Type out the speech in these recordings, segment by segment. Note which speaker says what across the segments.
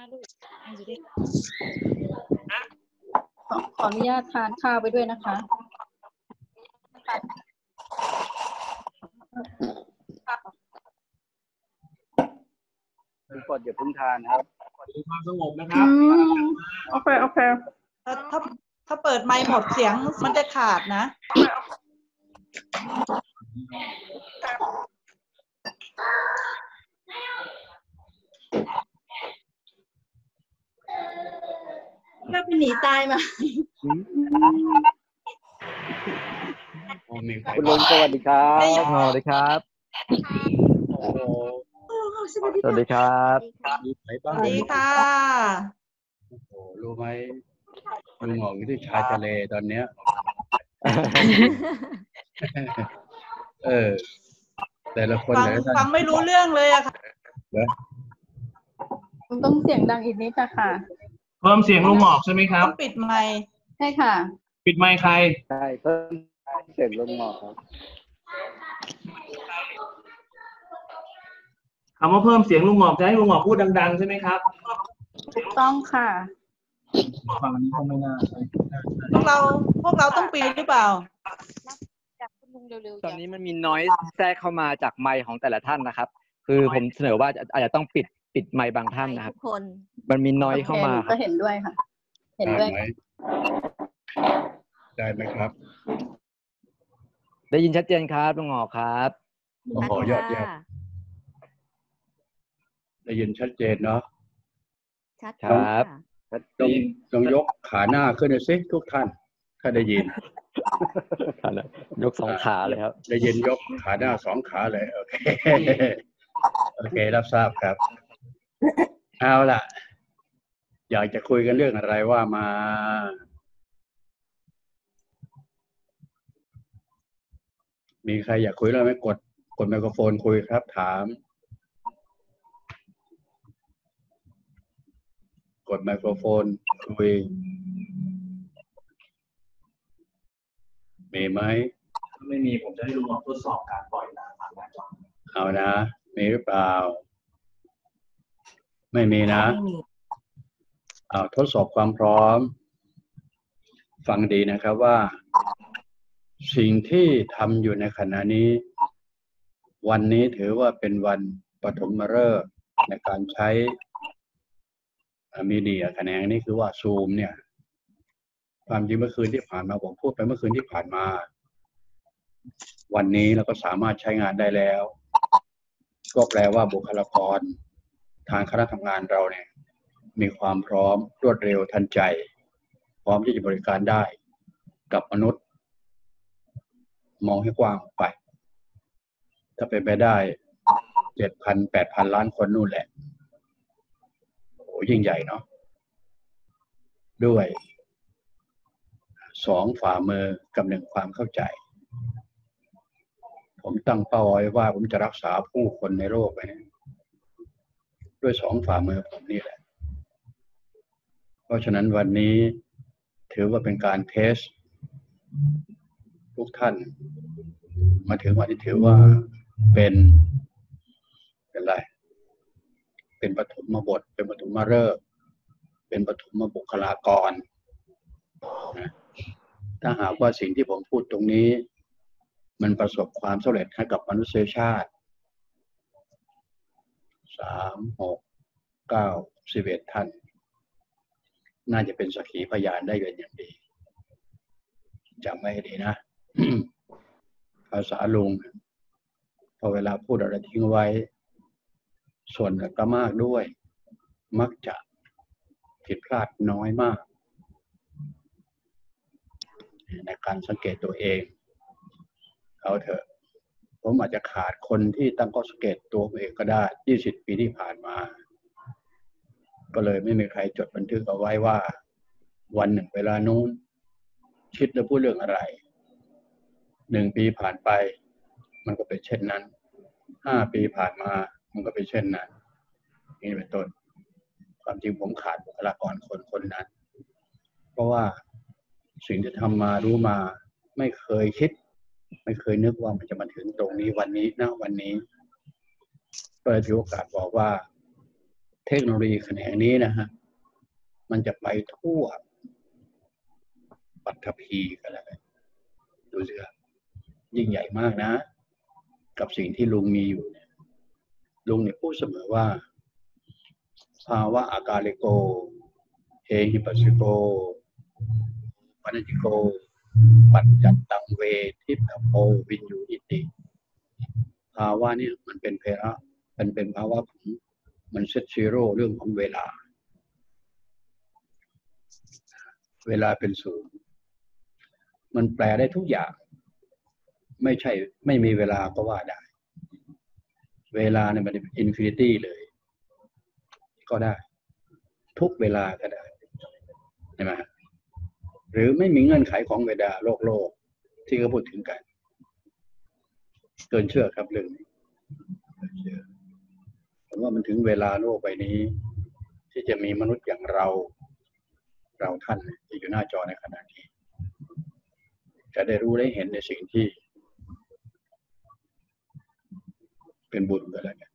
Speaker 1: ค่ะลูกเอาอยู่ด้วย
Speaker 2: ขอขออนุญาตทานข้าวไปด้วยนะคะ
Speaker 3: คุณกดอย่าเพิ่งทานครับ
Speaker 4: ดูความสงบนะค
Speaker 2: อื
Speaker 4: รับ
Speaker 2: มโอเค โอเค
Speaker 5: ถ้าถ้าถ้าเปิดไมค์หมดเสียงมันจะขาดนะ
Speaker 2: ก็ไป หนีตายมา
Speaker 4: โอ้มีใคร
Speaker 3: คุณลุงสวัสดีครับ
Speaker 5: ไม่ยอม
Speaker 6: สวัสดีครับ
Speaker 4: โอ้โห
Speaker 6: สวัสดีครับ
Speaker 4: มีใคร
Speaker 5: ส
Speaker 4: บ้าง
Speaker 5: วัสดีค่ะ
Speaker 4: โอ้โหรู้ไหมลุงหงอยู่ที่ชายทะเลตอนเนี้ย เออ แต่ละคน
Speaker 5: ฟัง
Speaker 4: แต่ละท่าน
Speaker 5: ฟังไม่รู้เรื่องเลยอะค่ะ
Speaker 2: ต้องเสียงดังอีกนิดอะค่ะ
Speaker 7: เพิ่มเสียงลุงหมอกใช่ไหมครับ
Speaker 5: ต้องปิดไมค์
Speaker 2: ใช่ค่ะ
Speaker 7: ปิดไมค์ใคร
Speaker 3: ใช่เพิ่มเสียงลงหมอกครับ
Speaker 7: คำว่าเพิ่มเสียงลุงหมอกจะให้ลุงหมอกพูดดังๆใช่ไหมครับ
Speaker 2: ถูกต้องค่ะ
Speaker 7: ฟังอันนี้คงไม่น่าใช่
Speaker 5: พวกเราพวกเราต้องปิดหรือเปล่า
Speaker 1: จากคุณลุงเร็วๆ
Speaker 6: ตอนนี้มันมีน้อยแทรกเข้ามาจากไมค์ของแต่ละท่านนะครับ คือผมเสนอว่าอาจจะต้องปิด ปิดไมค์บางท่านนะครับ
Speaker 1: ทุกคน
Speaker 6: มันมีน้อยเข้ามา
Speaker 2: โอเคหนู
Speaker 6: ครั
Speaker 2: ก็
Speaker 6: บ
Speaker 2: เห็นด้วยค่ะ เห็น
Speaker 4: ได้
Speaker 2: ด้วย
Speaker 4: ไหมได้ไหมครับ
Speaker 6: ได้ยินชัดเจนครับลุงหมอกครับ
Speaker 4: โอ้โหยอดเยี่ยมได้ยินชัดเจนเนาะ
Speaker 1: ชัด
Speaker 6: ครับ
Speaker 1: ค่ะ
Speaker 4: ต้องต้องยกขาหน้าขึ้นหน่อยสิทุกท่าน ถ้าได้ยิน
Speaker 6: ยกสองขาเลยครับ
Speaker 4: ได้ยินยกขาหน้าสองขาเลย โอเค โอเค รับทราบครับ เอาล่ะ อยากจะคุยกันเรื่องอะไรว่ามา มีใครอยากคุยแล้วไหมกด กดไมโครโฟนคุยครับ ถาม กดไมโครโฟนคุย มีไหม
Speaker 7: ไม่มีผมจะให้ลุงหมอกทดสอบการปล่อยน้ำผ่านหน้าจอ
Speaker 4: เอานะ มีหรือเปล่า ไม่มีนะเอาทดสอบความพร้อม ฟังดีนะครับว่า สิ่งที่ทำอยู่ในขณะนี้ วันนี้ถือว่าเป็นวันปฐมฤกษ์ในการใช้มีเดียแขนงนี้คือว่าซูมเนี่ย ความจริงเมื่อคืนที่ผ่านมาผมพูดไปเมื่อคืนที่ผ่านมา วันนี้เราก็สามารถใช้งานได้แล้ว ก็แปลว่าบุคลากร ทางคณะทำงานเราเนี่ยมีความพร้อมรวดเร็วทันใจ พร้อมที่จะบริการได้กับมนุษย์ มองให้กว้างไป ถ้าเป็นไปได้เจ็ดพันแปดพันล้านคนนู่นแหละโอ้ยิ่งใหญ่เนาะด้วยสองฝ่ามือกับหนึ่งความเข้าใจ ผมตั้งเป้าไว้ว่าผมจะรักษาผู้คนในโลกไว้ ด้วยสองฝ่ามือผมนี่แหละ เพราะฉะนั้นวันนี้ถือว่าเป็นการเทส ทุกท่าน มาถึงวันที่ถือว่าเป็นเป็นไร เป็นปฐมบท เป็นปฐมฤกษ์เป็นปฐมบุคลากรนะถ้าหากว่าสิ่งที่ผมพูดตรงนี้ มันประสบความสำเร็จให้กับมนุษยชาติ สามหกเก้าสิบเอ็ดท่าน น่าจะเป็นสักขีพยานได้เป็นอย่างดีจำไว้ดีนะภาษาลุงพอเวลาพูดอะไรทิ้งไว้ ส่วนก็มากด้วย มักจะผิดพลาดน้อยมาก ในการสังเกตตัวเอง เอาเถอะ ผมอาจจะขาดคนที่ตั้งข้อสังเกตตัวเองก็ได้20ปีที่ผ่านมา ก็เลยไม่มีใครจดบันทึกเอาไว้ว่า วันหนึ่งเวลานู้น คิดและพูดเรื่องอะไร หนึ่งปีผ่านไป มันก็เป็นเช่นนั้น ห้าปีผ่านมา มันก็เป็นเช่นนั้น นี่เป็นต้น ความจริงผมขาดบุคลากรคนคนนั้น เพราะว่าสิ่งที่ทำมารู้มาไม่เคยคิด ไม่เคยนึกว่ามันจะมาถึงตรงนี้วันนี้นะวันนี้ก็เลยถือโอกาสบอกว่า เทคโนโลยีแขนงนี้นะฮะมันจะไปทั่วปัตภีกันแล้วดูสิครับยิ่งใหญ่มากนะ กับสิ่งที่ลุงมีอยู่เนี่ยลุงเนี่ยพูดเสมอว่า ภาวะอากาเลโกเฮหิปัสโกปนัญจิโก ปัจจัตตังเวทิตโพวินยูอิติภาวะนี่มันเป็นเพระมันเป็นภาวะของมัน set zero เรื่องของเวลา เวลาเป็นศูนย์มันแปลได้ทุกอย่าง ไม่ใช่ไม่มีเวลาก็ว่าได้ เวลาเนี่ยมันเป็น infinity เลย ก็ได้ ทุกเวลาก็ได้ใช่ไหมฮะ หรือไม่มีเงื่อนไขของเวลาโลกโลก ที่เขาพูดถึงกันเกินเชื่อครับเรื่องนี้ผมว่ามันถึงเวลาโลกใบนี้ ที่จะมีมนุษย์อย่างเรา เราท่านที่อยู่หน้าจอในขณะนี้ จะได้รู้ได้เห็นในสิ่งที่ เป็นบุญก็แล้วกัน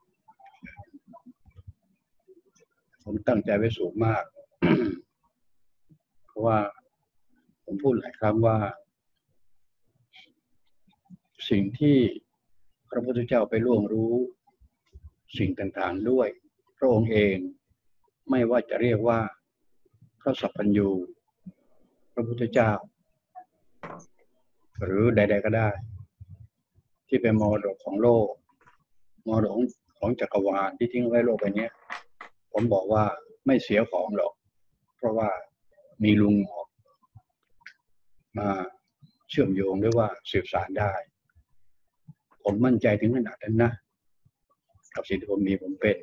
Speaker 4: ผมตั้งใจไว้สูงมาก เพราะว่า ผมพูดหลายครั้งว่า สิ่งที่พระพุทธเจ้าไปล่วงรู้ สิ่งต่างๆด้วย พระองค์เองไม่ว่าจะเรียกว่าพระสัพพัญญูพระพุทธเจ้า หรือใด ๆก็ได้ ที่เป็นมรดกของโลกมรดกของจักรวาลที่ทิ้งไว้โลกใบนี้ผมบอกว่าไม่เสียของหรอก เพราะว่ามีลุงหมอก มาเชื่อมโยงด้วยว่าสืบสารได้ ผมมั่นใจถึงขนาดนั้นนะกับสิ่งที่ผมมีผมเป็น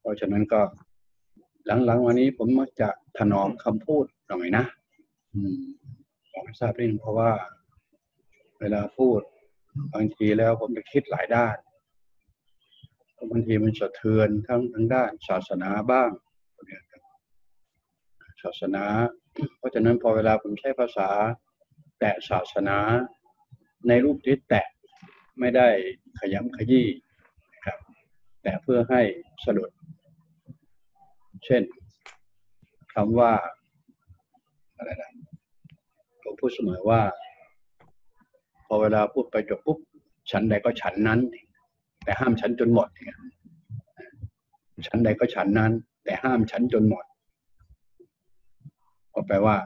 Speaker 4: เพราะฉะนั้นก็หลังๆวันนี้ผมมักจะถนอมคำพูดหน่อยนะอืมทราบนิดนึงเพราะว่า เวลาพูดบางทีแล้วผมจะคิดหลายด้านบางทีมันสะเทือนทั้งทั้งด้านศาสนาบ้างศาสนา เพราะฉะนั้นพอเวลาผมใช้ภาษาแตะศาสนา ในรูปที่แตะไม่ได้ขยำขยี้นะครับแต่เพื่อให้สะดุด เช่นคำว่าอะไรนะผมพูดเสมอว่า พอเวลาพูดไปจบปุ๊บฉันใดก็ฉันนั้น แต่ห้ามฉันจนหมดเนี่ยฉันใดก็ฉันนั้น แต่ห้ามฉันจนหมด ก็แปลว่า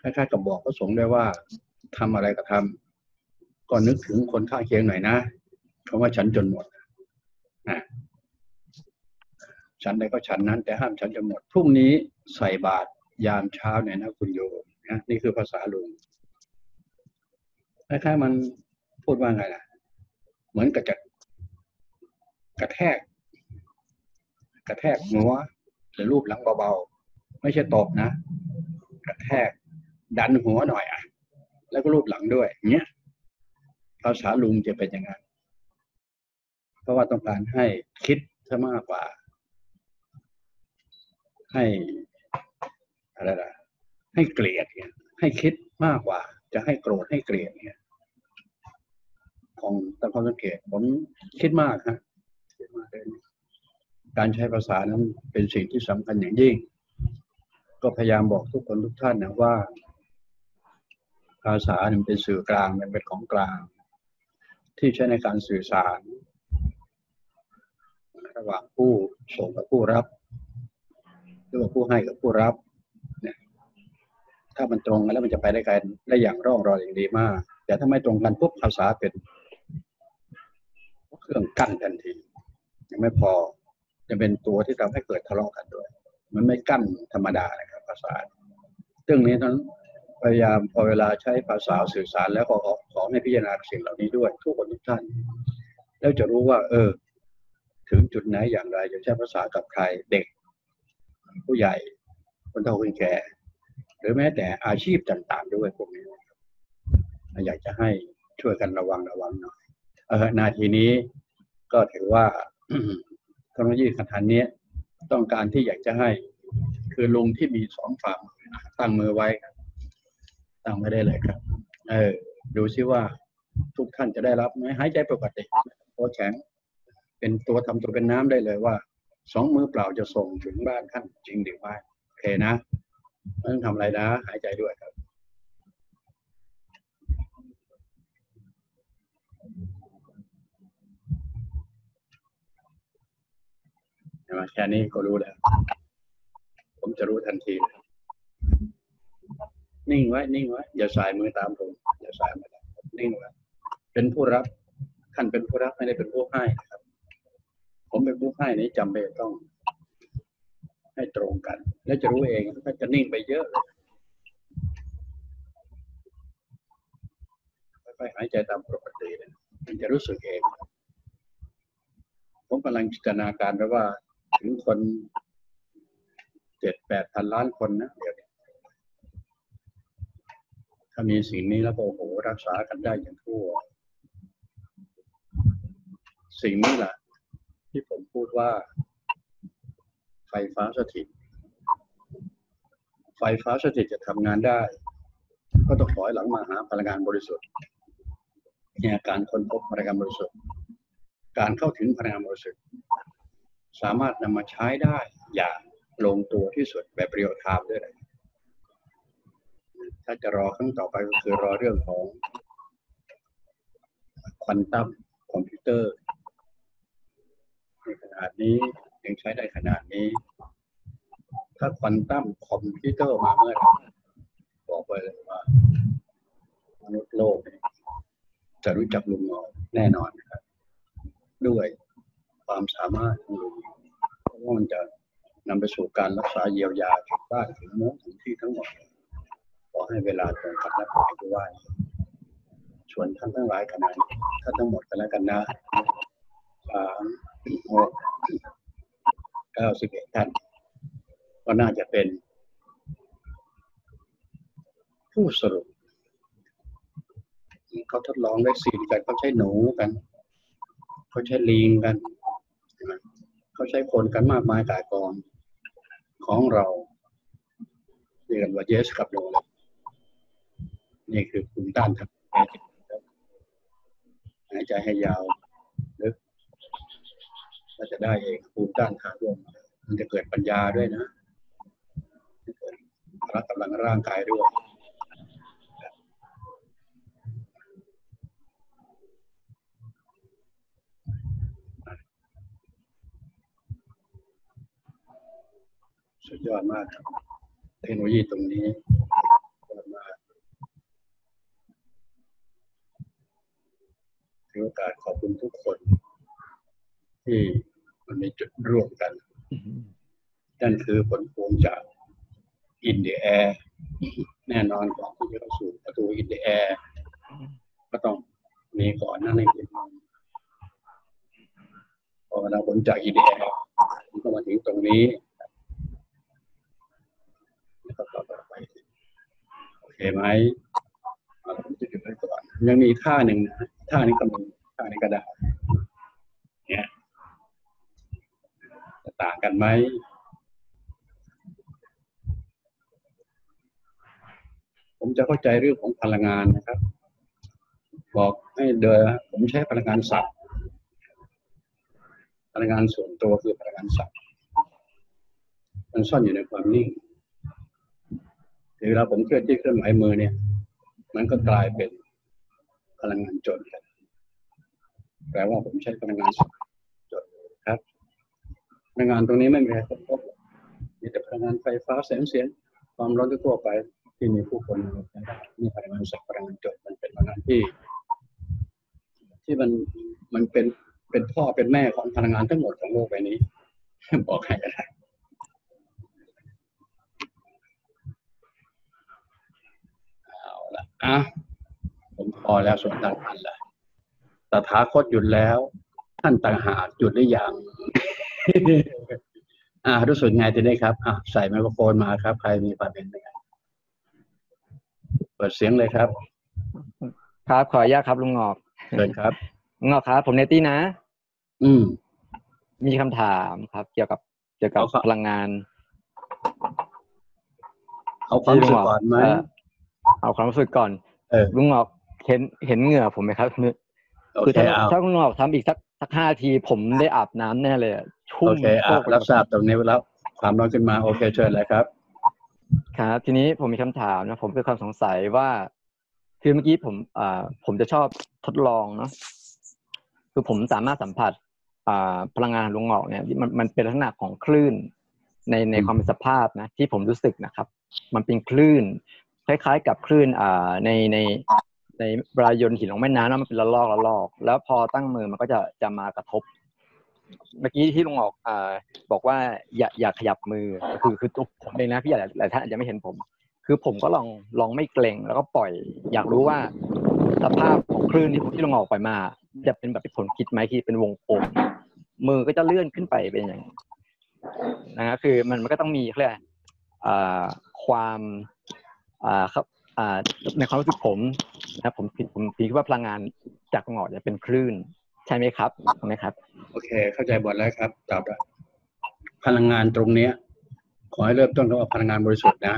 Speaker 4: คล้ายๆกับบอกพระสงฆ์ได้ว่าทำอะไรก็ทำก็นึกถึงคนข้างเคียงหน่อยนะคำว่าฉันจนหมดนะฉันใดก็ฉันนั้น แต่ห้ามฉันจนหมดพรุ่งนี้ใส่บาตรยามเช้าเนี่ยนะคุณโยมนะนี่คือภาษาลุงคล้ายๆมันพูดว่าไงล่ะ เหมือนกับจะกระแทก กระแทกหัวหรือรูปหลังเบาๆ ไม่ใช่ตบนะ แทก ดันหัวหน่อยอะ แล้วก็รูปหลังด้วยเนี้ยภาษาลุงจะเป็นอย่างนั้นเพราะว่าต้องการให้คิดซะมากกว่า ให้อะไรล่ะให้เกลียดเนี่ย ให้คิดมากกว่า จะให้โกรธให้เกลียดเนี่ย ของตามความสังเกตผมคิดมากฮะกเลยการใช้ภาษานั้นเป็นสิ่งที่สำคัญอย่างยิ่ง ก็พยายามบอกทุกคนทุกท่านนะว่า ภาษาเนี่ยเป็นสื่อกลางมันเป็นของกลาง ที่ใช้ในการสื่อสาร ระหว่างผู้ส่งกับผู้รับ หรือว่าผู้ให้กับผู้รับเนี่ยถ้ามันตรงกันแล้วมันจะไปได้กันได้อย่างร่องรอยอย่างดีมาก แต่ถ้าไม่ตรงกันปุ๊บภาษาเป็น เครื่องกั้นทันที ยังไม่พอจะเป็นตัวที่ทำให้เกิดทะเลาะกันด้วย มันไม่กั้นธรรมดานะครับ ภาษาเรื่องนี้นั้นพยายามพอเวลาใช้ภาษาสื่อสารแล้วก็ขอขอให้พิจารณาสิ่งเหล่านี้ด้วย ทุกคนทุกท่าน แล้วจะรู้ว่า เออ ถึงจุดไหนอย่างไรจะใช้ภาษากับใครเด็ก ผู้ใหญ่ คนเฒ่าคนแก่ หรือแม้แต่อาชีพต่างๆ ด้วยพวกนี้อยากจะให้ช่วยกันระวังระวังหน่อยเออนาทีนี้ก็ถือว่าเทคโนโลยีขนาดนี้ต้องการที่อยากจะให้ คือลุงที่มีสองฝั่งตั้งมือไว้ครับตั้งไม่ได้เลยครับ เออ ดูซิว่าทุกท่านจะได้รับไหมหายใจปกติตัวแข็ง เป็นตัวทำตัวเป็นน้ำได้เลยว่าสองมือเปล่าจะส่งถึงบ้านท่านจริงหรือไม่โอเคนะไม่ต้องทำอะไรนะ หายใจด้วยครับแค่นี้ก็รู้แล้ว ผมจะรู้ทันทีเลยนิ่งไว้ นิ่งไว้ อย่าสายมือตามผม อย่าสายมือตามผมนิ่งไว้ เป็นผู้รับท่านเป็นผู้รับไม่ได้เป็นผู้ให้ครับ ผมเป็นผู้ให้นี้จำเป็นต้อง ให้ตรงกัน แล้วจะรู้เองก็จะนิ่งไปเยอะเลยค่อยๆหายใจตามปกติเลยมันจะรู้สึกเอง ผมกำลังจินตนาการไปว่า ถึงคน เจ็ดแปดพันล้านคนนะเดี๋ยวนี้ถ้ามีสิ่งนี้แล้วก็โอ้โหรักษากันได้อย่างทั่ว สิ่งนี้แหละที่ผมพูดว่า ไฟฟ้าสถิต ไฟฟ้าสถิตจะทำงานได้ ก็ต้องถอยหลังมาหาพลังงานบริสุทธิ์เนี่ยการค้นพบพลังงานบริสุทธิ์ การเข้าถึงพลังงานบริสุทธิ์ สามารถนำมาใช้ได้อย่าง ลงตัวที่สุดแบบเรียลไทม์ด้วยนะถ้าจะรอครั้งต่อไปก็คือรอเรื่องของควอนตัมคอมพิวเตอร์ในขนาดนี้ยังใช้ได้ขนาดนี้ ถ้าควอนตัมคอมพิวเตอร์มาเมื่อไหร่บอกไปเลยว่ามนุษย์โลกจะรู้จักลุงงอแน่นอนนะครับ ด้วยความสามารถของลุงเพราะว่ามันจะ นำไปสู่การรักษาเยียวยาถึงบ้านถึงเมืองถึงที่ทั้งหมดขอให้เวลาตรงกันและไปด้วยส่วนท่านทั้งหลายขนาดนี้ท่านทั้งหมดกันแล้วกันนะสามหกเก้าสิบเอ็ดท่าน ก็น่าจะเป็น ผู้สรุปเขาทดลองวัคซีนกันเขาใช้หนูกันเขาใช้ลิงกันเขาใช้คนกันมากมายกายกอง ของเราเรียกกันว่า yes กับ no เลยนี่คือภูมิต้านทานหายใจให้ยาวลึกก็จะได้เองภูมิต้านทานร่วมมันจะเกิดปัญญาด้วยนะจะเกิดพละกำลังร่างกายด้วย สุดยอดมากครับเทคโนโลยีตรงนี้ยอดมากถือโอกาสขอบคุณทุกคน ที่มันมีจุดร่วมกัน นั่นคือผลพวงจากอินเดียแอร์แน่นอนก่อนที่จะเข้าสู่ประตูอินเดียแอร์ก็ต้องมีก่อนนั่นเองพอเราผลจากอินเดียแอมันก็มาถึงตรงนี้ นะครับต่อไปโอเคไหมผมจะหยุดไว้ก่อนยังมีท่าหนึ่งนะท่านี้ก็มีท่านี้ก็ได้เนี่ยต่างกันไหมผมจะเข้าใจเรื่องของพลังงานนะครับ บอกให้เดินผมใช้พลังงานสัตว์พลังงานส่วนตัวคือพลังงานสัตว์มันซ่อนอยู่ในความนิ่ง เวลาผมเคลื่อนที่เคลื่อนไหวมือเนี่ย มันก็กลายเป็นพลังงานจดครับแปลว่าผมใช้พลังงานจดครับพลังงานตรงนี้ไม่มีอะไรครบมีแต่พลังงานไฟฟ้าแสงเสียง ความร้อนทั่วไปที่มีผู้คนใช้ได้นี่พลังงานสักพลังงานจดมันเป็นพลังงานที่ ที่มันมันเป็นเป็นพ่อเป็นแม่ของพลังงานทั้งหมดของโลกใบนี้บอกให้ก็ได้ เอาละอะผมพอแล้วส่วนท่านท่านละตถาคตหยุดแล้ว ท่านต่างหากหยุดหรือยังอ่ารู้สึกไงทีนี้ครับอะใส่ไมโครโฟนมาครับ ใครมีความเห็นไหมครับเปิดเสียงเลยครับ
Speaker 6: ครับขออนุญาตครับลุงงอก
Speaker 4: เชิญครับ
Speaker 6: ลุงงอกครับ ผมเนตี้นะ
Speaker 4: อืม
Speaker 6: มีคำถามครับ เกี่ยวกับ เกี่ยวกับ
Speaker 4: เอาครับ
Speaker 6: พลังงาน
Speaker 4: เอาความรู้สึกก่อนไหม
Speaker 6: เเอาความรู้สึกก่อน
Speaker 4: เออ
Speaker 6: ลุงงอกเห็นเห็นเหงื่อผมไหมครับ
Speaker 4: โอ
Speaker 6: คือ
Speaker 4: เค
Speaker 6: ถ้า
Speaker 4: เอา
Speaker 6: ถ้าลุงงอกทำอีกสักสักห้าทีผมได้อาบน้ำแน่เลยอะทุ่ม
Speaker 4: โอเคอะ
Speaker 6: โชคไป
Speaker 4: รับทราบตรงนี้แล้วความร้อนขึ้นมาโอเคเชิญเลยครับ
Speaker 6: ครับทีนี้ผมมีคำถามนะผมเป็นความสงสัยว่า คือเมื่อกี้ผมอ่าผมจะชอบทดลองเนาะคือผมสามารถสัมผัสอ่าพลังงานลงออกเนี่ยมันมันเป็นลักษณะของคลื่นในใน
Speaker 4: อืม
Speaker 6: ความเป็นสภาพนะที่ผมรู้สึกนะครับ มันเป็นคลื่น คล้ายๆ กับคลื่นอ่าในในในเวลาโยนหินลงแม่น้ำแล้วมันเป็นละลอกละลอก แล้วพอตั้งมือมันก็จะจะมากระทบ เมื่อกี้ที่ลุงออกอ่าบอกว่าอย่าอย่าขยับมือคือคือตัวผมเองนะพี่หลายหลายท่านอาจจะไม่เห็นผม คือผมก็ลองลองไม่เกรงแล้วก็ปล่อย อยากรู้ว่า สภาพของคลื่นที่ที่ลุงออกไปล่อยมา จะเป็นแบบที่ผมคิดไหมที่เป็นวงกลมมือก็จะเลื่อนขึ้นไปเป็นอย่างนี้นะฮะคือมันมันก็ต้องมีเขาเรียกอะความ อ่าครับอ่าในความรู้สึกผมนะผมผมผมคิดว่าพลังงานจากลุงออกจะเป็นคลื่น ใช่ไหมครับใช่ไหมครับ
Speaker 4: โอเค เข้าใจหมดแล้วครับตอบแล้วพลังงานตรงเนี้ย ขอให้เริ่มต้นกับพลังงานบริสุทธิ์นะ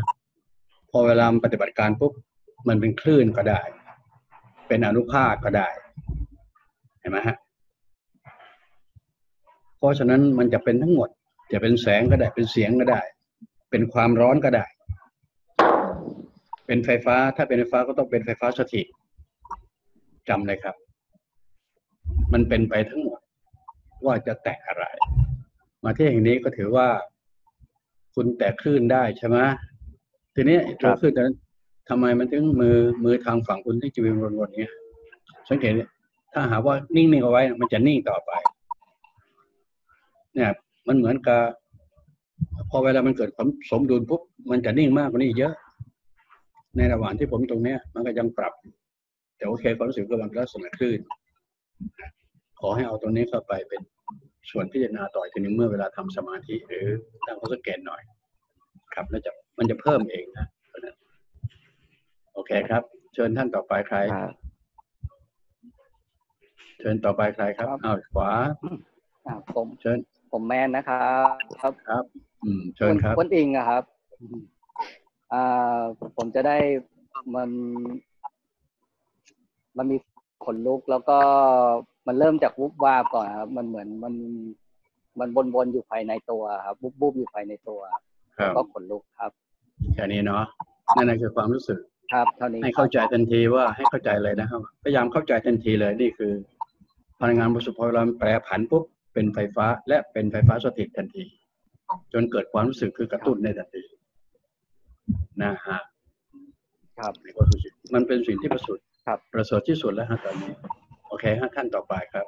Speaker 4: พอเวลาปฏิบัติการปุ๊บมันเป็นคลื่นก็ได้ เป็นอนุภาคก็ได้ เห็นไหมฮะเพราะฉะนั้นมันจะเป็นทั้งหมด จะเป็นแสงก็ได้ เป็นเสียงก็ได้ เป็นความร้อนก็ได้ เป็นไฟฟ้า ถ้าเป็นไฟฟ้าก็ต้องเป็นไฟฟ้าสถิตจำเลยครับ มันเป็นไปทั้งหมดว่าจะแตะอะไร มาที่แห่งนี้ก็ถือว่าคุณแตะคลื่นได้ใช่ไหมทีนี้ตัว
Speaker 6: ค
Speaker 4: ลื่นนั้นทำไมมันถึงมือมือทางฝั่งคุณที่จะวิ่งวนๆเนี้ยสังเกตถ้าหาว่านิ่งๆเอาไว้ มันจะนิ่งต่อไป เนี่ย มันเหมือนกับพอเวลามันเกิดความสมดุลปุ๊บมันจะนิ่งมากกว่านี้เยอะ ในระหว่างที่ผมตรงเนี้ย มันก็ยังปรับ แต่โอเคความรู้สึกก็มันเป็นลักษณะคลื่น ขอให้เอาตรงนี้เข้าไปเป็นส่วนพิจารณาต่ออีกทีนึงเมื่อเวลาทำสมาธิหรือตั้งข้อสังเกตหน่อย ครับแล้วจะมันจะเพิ่มเองนะเพราะฉะนั้นโอเคครับ เชิญท่านต่อไปใคร
Speaker 6: ครับ
Speaker 4: เชิญต่อไปใครครับอ้าวขวา
Speaker 3: อ่าผม
Speaker 4: เชิญ
Speaker 3: ผมแมนนะครับ ครับ
Speaker 4: ครับอืมเชิญครับ
Speaker 3: อ้วนอิงอะครับอ่า ผมจะได้มันมันมีขนลุกแล้วก็มันเริ่มจากวุบวาบก่อนครับ มันเหมือนมันมันวนๆอยู่ภายในตัวครับวุบวุบๆอยู่ภายในตัว
Speaker 4: ครับ
Speaker 3: ก็ขนลุกครับ
Speaker 4: แค่นี้เนาะนั่นนะคือความรู้สึก
Speaker 3: ครับเท่านี้
Speaker 4: ให้
Speaker 3: ครั
Speaker 4: เข้า
Speaker 3: บ
Speaker 4: ใจทันทีว่าให้เข้าใจเลยนะครับ พยายามเข้าใจทันทีเลยนี่คือ พลังงานบริสุทธิ์พอเราแปรผันปุ๊บเป็นไฟฟ้าและเป็นไฟฟ้าสถิตทันที จนเกิดความรู้สึกคือกระตุ้นในทันที นะฮะ
Speaker 3: ครับ
Speaker 4: นี่ก็คือสิ่งมันเป็นสิ่งที่ประเสริฐ
Speaker 3: ครับ
Speaker 4: ประเสริฐที่สุดแล้วฮะตอนนี้ โอเคฮะท่านต่อไปครับ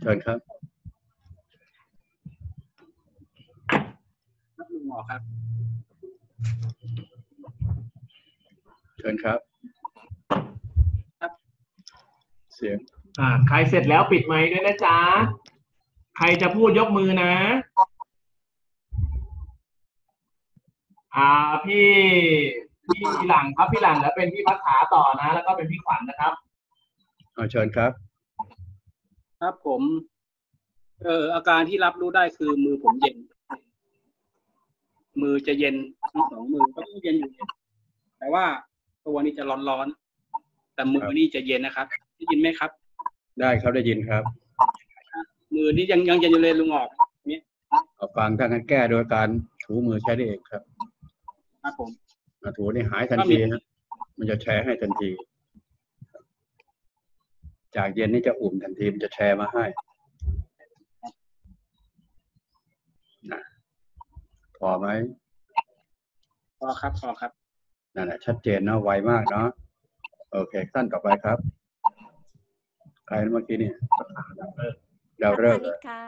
Speaker 4: เชิญครับลุงหมอครับ เชิญครับ เสียง
Speaker 7: อ่า ใครเสร็จแล้วปิดไมค์ด้วยนะจ๊ะ ใครจะพูดยกมือนะ อ่าพี่พี่หลังครับพี่หลังแล้วเป็นพี่พัฒนาต่อนะ แล้วก็เป็นพี่ขวัญนะครับ
Speaker 4: เอาเชิญครับ
Speaker 8: ครับผม เอ่ออาการที่รับรู้ได้คือมือผมเย็น มือจะเย็นทั้งสองมือก็ต้องเย็นอยู่เย็นแต่ว่าตัวนี้จะร้อนๆแต่มือนี่จะเย็นนะครับได้ยินไหมครับ
Speaker 4: ได้ครับได้ยินครับ
Speaker 8: มือนี่ยังยังเย็นอยู่เลยลุงออก
Speaker 4: เอาฟังถ้างั้นแก้โดยการถูมือใช้ได้เองครับ
Speaker 8: ครับผม
Speaker 4: อ่าถูนี่หายทันทีนะมันจะแชร์ให้ทันที จากเย็นนี่จะอุ่นทันทีมันจะแชร์มาให้นะพอไหม
Speaker 8: พอครับพอครับ
Speaker 4: นั่นแหละชัดเจนเนาะไวมากเนาะโอเคขั้นต่อไปครับ ใครเมื่อกี้เนี่ยเราเลิก
Speaker 1: พาณิชย์ค่ะ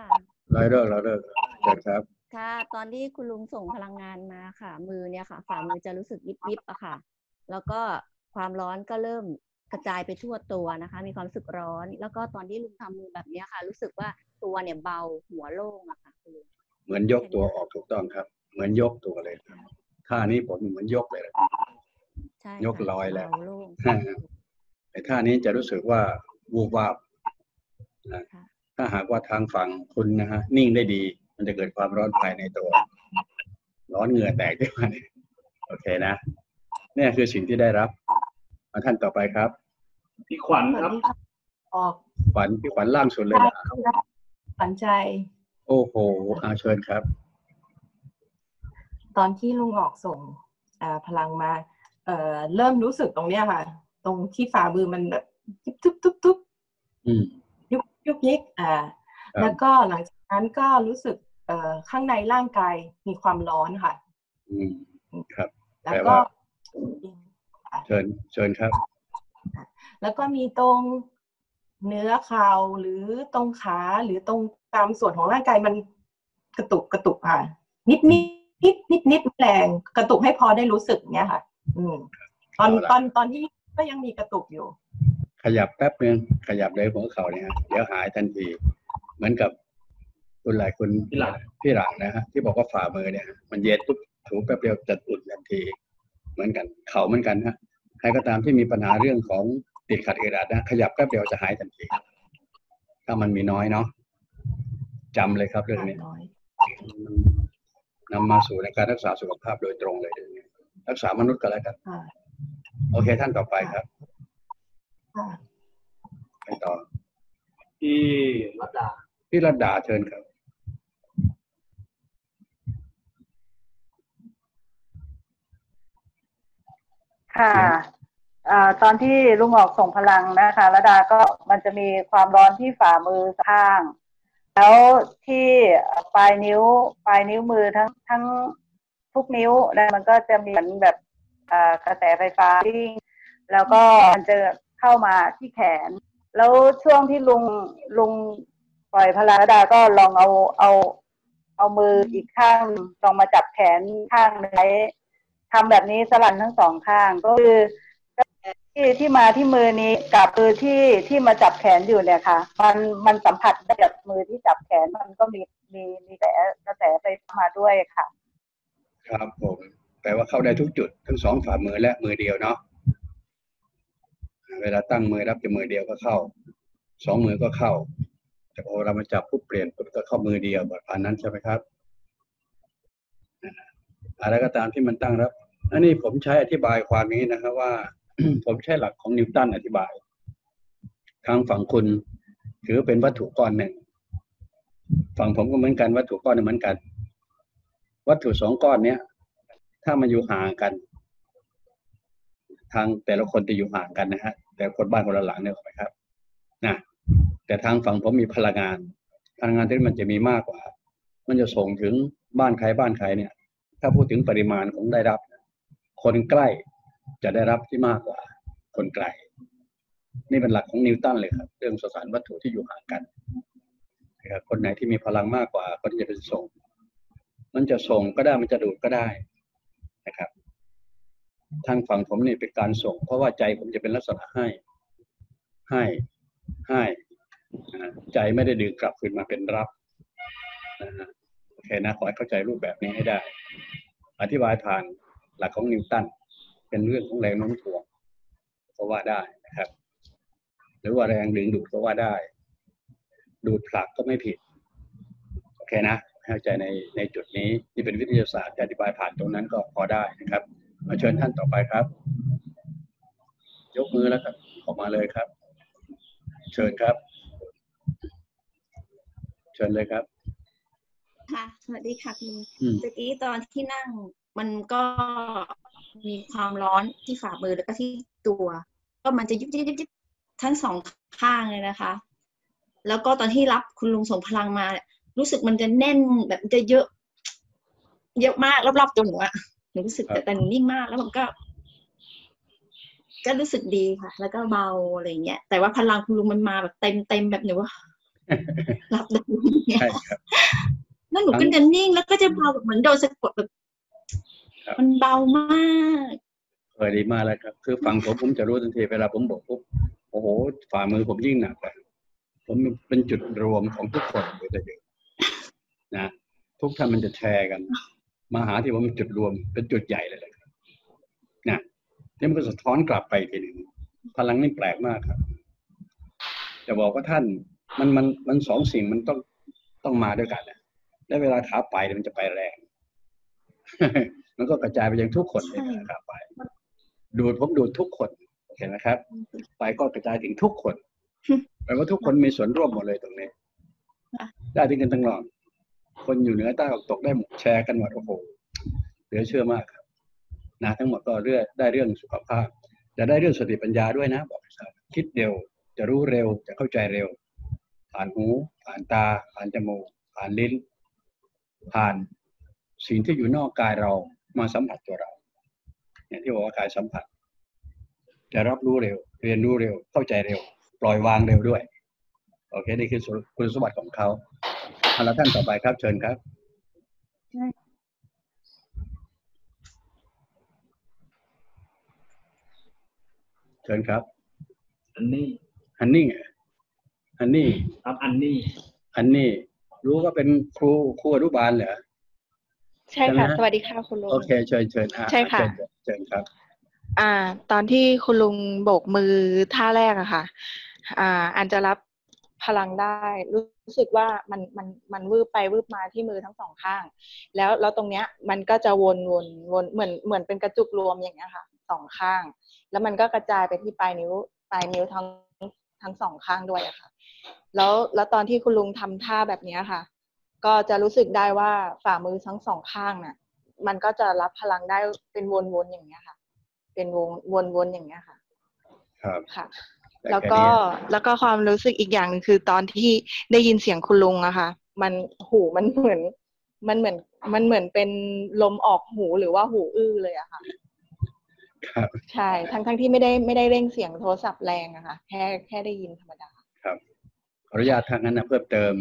Speaker 4: เราเลิกเราเลิกเชิญครับ
Speaker 1: ค่ะตอนที่คุณลุงส่งพลังงานมาค่ะ มือเนี่ยค่ะ ฝ่ามือจะรู้สึกยิบยิบๆอะค่ะ แล้วก็ความร้อนก็เริ่มกระจายไปทั่วตัวนะคะ มีความรู้สึกร้อน แล้วก็ตอนที่ลุงทำมือแบบเนี้ยค่ะ รู้สึกว่าตัวเนี่ยเบาหัวโล่งอะค่ะคุณลุง
Speaker 4: เหมือนยกตัวออกถูกต้องครับ เหมือนยกตัวเลยครับท่านี้ผมเหมือนยกเลยนะ
Speaker 1: ใช่
Speaker 4: ยกลอยแล้ว
Speaker 1: เบาโล่ง
Speaker 4: ในท่านี้จะรู้สึกว่าวูบวาบนะ
Speaker 1: ค่ะ
Speaker 4: ถ้าหากว่าทางฝั่งคุณนะฮะนิ่งได้ดี มันจะเกิดความร้อนภายในตัว ร้อนเหงื่อแตกได้ไหมโอเคนะเนี่ยคือสิ่งที่ได้รับมาท่านต่อไปครับ
Speaker 7: พี่ขวัญ
Speaker 5: สวัส
Speaker 7: ครับ
Speaker 5: ดีครับออก
Speaker 4: ขวัญพี่ขวัญล่างสุดเลยนะ
Speaker 9: ปันใจ
Speaker 4: โอ้โหอาเชิญครับ
Speaker 9: ตอนที่ลุงออกส่งอ่าพลังมา เอ่อ เริ่มรู้สึกตรงเนี้ยค่ะ ตรงที่ฝ่ามือมันแบบทุบทุบทุบทุบ
Speaker 4: อืม
Speaker 9: ยุบยุบยิกอ่า
Speaker 4: ครับ
Speaker 9: แล้วก็หลังจากนั้นก็รู้สึกเอ่อ ข้างในร่างกายมีความร้อนค่ะ
Speaker 4: อืมครับ
Speaker 9: แล้ว
Speaker 4: แปล
Speaker 9: ก็
Speaker 4: ว่าเชิญเชิญครับ
Speaker 9: แล้วก็มีตรงเนื้อเข่าหรือตรงขาหรือตรงตามส่วนของร่างกายมันกระตุกกระตุกค่ะ นิดนิดนิดนิดนิดแรงกระตุกให้พอได้รู้สึกเนี้ยค่ะ อืม ตอน
Speaker 4: เอาล่ะ
Speaker 9: ตอนตอนที่ก็ยังมีกระตุกอยู่
Speaker 4: ขยับแป๊บนึงขยับเลยหัวเข่าเนี่ยฮะเดี๋ยวหายทันที เหมือนกับ คุณหลายคุณ
Speaker 7: พี่หลัง
Speaker 4: พี่หลังนะฮะที่บอกว่าฝ่ามือเนี่ยฮะมันเย็นปุ๊บถูแป๊บเดียวจะอุ่นทันที เหมือนกัน เข่าเหมือนกันฮะใครก็ตามที่มีปัญหาเรื่องของติดขัดอึดอัดนะขยับแป๊บเดียวจะหายทันที ถ้ามันมีน้อยเนาะจำเลยครับเรื่องนี้
Speaker 9: น้อย
Speaker 4: นำมาสู่ในการรักษาสุขภาพโดยตรงเลยเรื่องนี้รักษามนุษย์ก็แล้วกัน
Speaker 9: ค่ะ
Speaker 4: โอเคท่านต่อไปครับ
Speaker 9: ค่ะ
Speaker 4: ไปต่อ
Speaker 7: พี่รัตดา
Speaker 4: พี่รัตดาเชิญครับ
Speaker 2: ค่ะอ่าตอนที่ลุงออกส่งพลังนะคะระดาก็มันจะมีความร้อนที่ฝ่ามือข้าง แล้วที่ปลายนิ้ว ปลายนิ้วมือทั้งทั้งทุกนิ้วแล้วมันก็จะมีเหมือนแบบอ่ากระแสไฟฟ้าวิ่งแล้วก็มันจะเข้ามาที่แขน แล้วช่วงที่ลุงลุงปล่อยพลังระดาก็ลองเอาเอาเอามืออีกข้างลองมาจับแขนข้างหนึงไว้ ทำแบบนี้สลันทั้งสองข้างก็คือที่ที่มาที่มือนี้กับมือที่ที่มาจับแขนอยู่เนี่ยค่ะ มันมันสัมผัสได้กับมือที่จับแขนมันก็มีมีมีแต่กระแสไฟฟ้ามาด้วยค่ะ
Speaker 4: ครับผมแปลว่าเข้าได้ทุกจุดทั้งสองฝ่ามือและมือเดียวเนาะเวลาตั้งมือรับจะมือเดียวก็เข้า สองมือก็เข้า แต่พอเรามาจับปุ๊บเปลี่ยนปุ๊บก็เข้ามือเดียวแบบอันนั้นใช่ไหมครับอะไรก็ตามที่มันตั้งรับ อันนี้ผมใช้อธิบายความนี้นะครับว่า ผมใช้หลักของนิวตันอธิบาย ทางฝั่งคุณถือเป็นวัตถุก้อนหนึ่ง ฝั่งผมก็เหมือนกันวัตถุก้อนเหมือนกัน วัตถุสองก้อนเนี้ย ถ้ามันอยู่ห่างกัน ทางแต่ละคนจะอยู่ห่างกันนะฮะ แต่คนบ้านคนละหลังเนี่ยหรอกไหมครับนะแต่ทางฝั่งผมมีพลังงาน พลังงานที่มันจะมีมากกว่า มันจะส่งถึงบ้านใครบ้านใครเนี่ย ถ้าพูดถึงปริมาณของได้รับ คนใกล้จะได้รับที่มากกว่าคนไกล นี่เป็นหลักของนิวตันเลยครับ เรื่องสสารวัตถุที่อยู่ห่างกันนะครับคนไหนที่มีพลังมากกว่าก็จะเป็นส่ง มันจะส่งก็ได้มันจะดูดก็ได้นะครับ ทางฝั่งผมนี่เป็นการส่ง เพราะว่าใจผมจะเป็นลักษณะให้ ให้ให้ใจไม่ได้ดึงกลับคืนมาเป็นรับนะฮะโอเคนะขอให้เข้าใจรูปแบบนี้ให้ได้ อธิบายผ่าน หลักของนิวตันเป็นเรื่องของแรงโน้มถ่วงก็ว่าได้นะครับ หรือว่าแรงดึงดูดก็ว่าได้ ดูดผลักก็ไม่ผิดโอเคนะให้เข้าใจในในจุดนี้ที่เป็นวิทยาศาสตร์จะอธิบายผ่านตรงนั้นก็พอได้นะครับ มาเชิญท่านต่อไปครับ ยกมือแล้วครับออกมาเลยครับ เชิญครับ เชิญเลยครับ
Speaker 1: ค่ะสวัสดีค่ะคุณลุง
Speaker 4: อืม
Speaker 1: เมื่อกี้ตอนที่นั่ง มันก็มีความร้อนที่ฝ่ามือแล้วก็ที่ตัว ก็มันจะยุบยิบยุบยิบทั้งสองข้างเลยนะคะ แล้วก็ตอนที่รับคุณลุงส่งพลังมาเนี่ยรู้สึกมันจะแน่นแบบมันจะเยอะ เยอะมากรอบๆตัวหนูอะหนูรู้สึก
Speaker 4: ครับ
Speaker 1: แต่แต่หนูนิ่งมากแล้วมันก็ ก็รู้สึกดีค่ะ แล้วก็เบาอะไรเงี้ยแต่ว่าพลังคุณลุงมันมาแบบเต็มเต็มๆแบบหนูว่ารับได้อย่างเงี้ย
Speaker 4: ใช่ครับ
Speaker 1: แล้วหนูก็จะนิ่งแล้วก็จะเบาแบบเหมือนโดนสะกดแบบ
Speaker 4: ครับ
Speaker 1: มันเบามาก
Speaker 4: เออดีมากแล้วครับ คือฟังผมผมจะรู้ทันทีเวลาผมบอกปุ๊บโอ้โหฝ่ามือผมยิ่งหนักเลยผมเป็นจุดรวมของทุกคนเลยทีเดียวนะทุกท่านมันจะแชร์กันมาหาที่ผมเป็นจุดรวมเป็นจุดใหญ่เลยเลยครับนะนี่มันก็สะท้อนกลับไปอีกทีหนึ่งพลังนี่แปลกมากครับ จะบอกว่าท่านมันมันมันสองสิ่งมันต้องต้องมาด้วยกันนะและเวลาขาไปเนี่ยมันจะไปแรง มันก็กระจายไปยังทุกคนเลยนะครับไปดูดผมดูดทุกคนเห็นไหมครับ ไปก็กระจายถึงทุกคนแปลว่าทุกคนมีส่วนร่วมหมดเลยตรงนี้ได้ด้วยกันทั้งหลอดคนอยู่เหนือใต้ออกตกได้หมดแชร์กันหมดโอ้โหเหลือเชื่อมากครับนะทั้งหมดก็เรื่องได้เรื่องสุขภาพแต่ได้เรื่องสติปัญญาด้วยนะบอกให้ทราบคิดเร็วจะรู้เร็วจะเข้าใจเร็ว ผ่านหูผ่านตา ผ่านจมูกผ่านลิ้น ผ่านสิ่งที่อยู่นอกกายเรา มาสัมผัสตัวเราอย่างที่บอกว่ากายสัมผัสจะรับรู้เร็ว เรียนรู้เร็ว เข้าใจเร็ว ปล่อยวางเร็วด้วย โอเค นี่คือคุณสมบัติของเขาเอาละท่านต่อไปครับ เชิญครับเชิญครับ
Speaker 7: อันนี้
Speaker 4: ฮันนี่ฮันนี่
Speaker 7: ครับอันนี้
Speaker 4: ฮันนี่รู้ว่าเป็นครูครูอนุบาลเหรอ
Speaker 10: ใช่ค่ะ
Speaker 4: ใช่ไหม
Speaker 10: สวัสดีค่ะคุณลุง
Speaker 4: โอเคเชิญเชิญอะ
Speaker 10: ใช่ค่ะ
Speaker 4: เชิญเชิญครับ
Speaker 10: อ่า ตอนที่คุณลุงโบกมือท่าแรกอะค่ะ อ่า อันจะรับพลังได้รู้สึกว่ามันมันมันวืบไปวืบมาที่มือทั้งสองข้าง แล้วแล้วตรงเนี้ยมันก็จะวนวนวนเหมือนเหมือนเป็นกระจุกรวมอย่างเงี้ยค่ะสองข้าง แล้วมันก็กระจายไปที่ปลายนิ้วปลายนิ้วทั้งทั้งสองข้างด้วยอะค่ะ แล้วแล้วตอนที่คุณลุงทำท่าแบบเนี้ยค่ะ ก็จะรู้สึกได้ว่าฝ่ามือทั้งสองข้างน่ะ มันก็จะรับพลังได้เป็นวนๆอย่างเงี้ยค่ะ เป็นวงวนๆอย่างเงี้ยค่ะ
Speaker 4: ครับ
Speaker 10: ค่ะ
Speaker 4: แต่
Speaker 10: แล้ว
Speaker 4: ค่
Speaker 10: ก็
Speaker 4: นี้
Speaker 10: แล้วก็ความรู้สึกอีกอย่างหนึ่งคือตอนที่ได้ยินเสียงคุณลุงอะค่ะ มันหูมันเหมือน มันเหมือน มันเหมือนเป็นลมออกหูหรือว่าหูอื้อเลยอะค่ะ
Speaker 4: ครับ
Speaker 10: ใช่ทั้งทั้งที่ไม่ได้ไม่ได้เร่งเสียงโทรศัพท์แรงอะค่ะ แค่แค่ได้ยินธรรมดา
Speaker 4: ครับขออนุญาตทางนั้นนะเพิ่มเติม